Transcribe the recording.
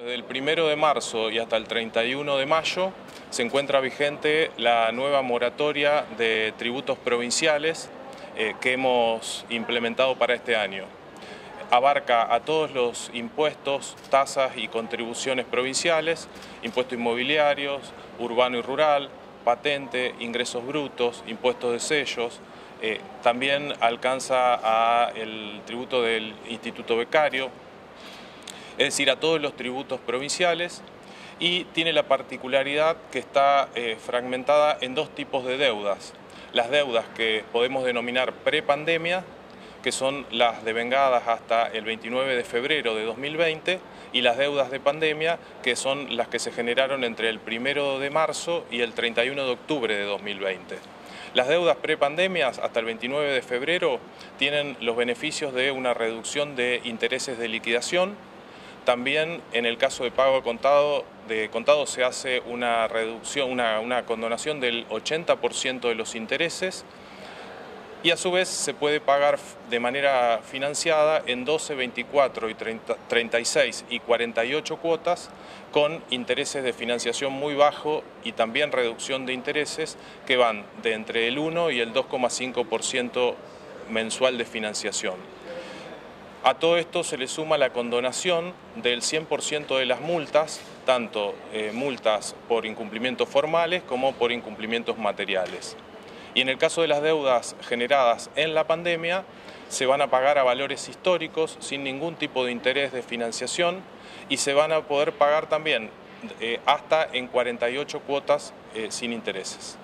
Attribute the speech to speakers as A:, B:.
A: Desde el primero de marzo y hasta el 31 de mayo se encuentra vigente la nueva moratoria de tributos provinciales eh, que hemos implementado para este año. Abarca a todos los impuestos, tasas y contribuciones provinciales, impuestos inmobiliarios, urbano y rural, patente, ingresos brutos, impuestos de sellos, eh, también alcanza a el tributo del Instituto Becario, es decir, a todos los tributos provinciales y tiene la particularidad que está eh, fragmentada en dos tipos de deudas. Las deudas que podemos denominar prepandemia, que son las devengadas hasta el 29 de febrero de 2020, y las deudas de pandemia, que son las que se generaron entre el 1 de marzo y el 31 de octubre de 2020. Las deudas prepandemias hasta el 29 de febrero tienen los beneficios de una reducción de intereses de liquidación, también en el caso de pago de contado, de contado se hace una reducción, una, condonación del 80% de los intereses y a su vez se puede pagar de manera financiada en 12, 24 y 36 y 48 cuotas con intereses de financiación muy bajo y también reducción de intereses que van de entre el 1 y el 2,5% mensual de financiación. A todo esto se le suma la condonación del 100% de las multas, tanto eh, multas por incumplimientos formales como por incumplimientos materiales. Y en el caso de las deudas generadas en la pandemia, se van a pagar a valores históricos sin ningún tipo de interés de financiación y se van a poder pagar también eh, hasta en 48 cuotas eh, sin intereses.